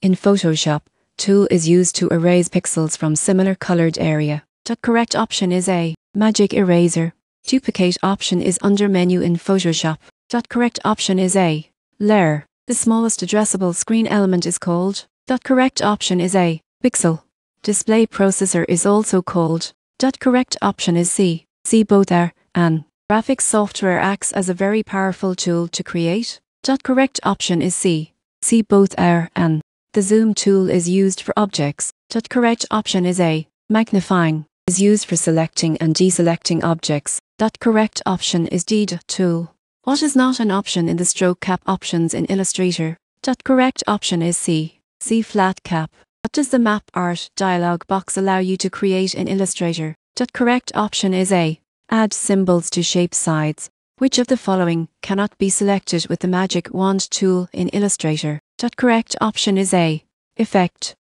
In Photoshop, tool is used to erase pixels from similar colored area. The correct option is A. Magic eraser. Duplicate option is under menu in Photoshop. The correct option is A. Layer. The smallest addressable screen element is called. The correct option is A. Pixel. Display processor is also called. The correct option is C. See both are and. Graphics software acts as a very powerful tool to create. The correct option is C. See both are and. The zoom tool is used for objects. Correct option is A. Magnifying is used for selecting and deselecting objects. Correct option is D. Tool. What is not an option in the stroke cap options in Illustrator? Correct option is C. See flat cap. What does the map art dialog box allow you to create in Illustrator? Correct option is A. Add symbols to shape sides. Which of the following cannot be selected with the magic wand tool in Illustrator? Correct option is A. Effect.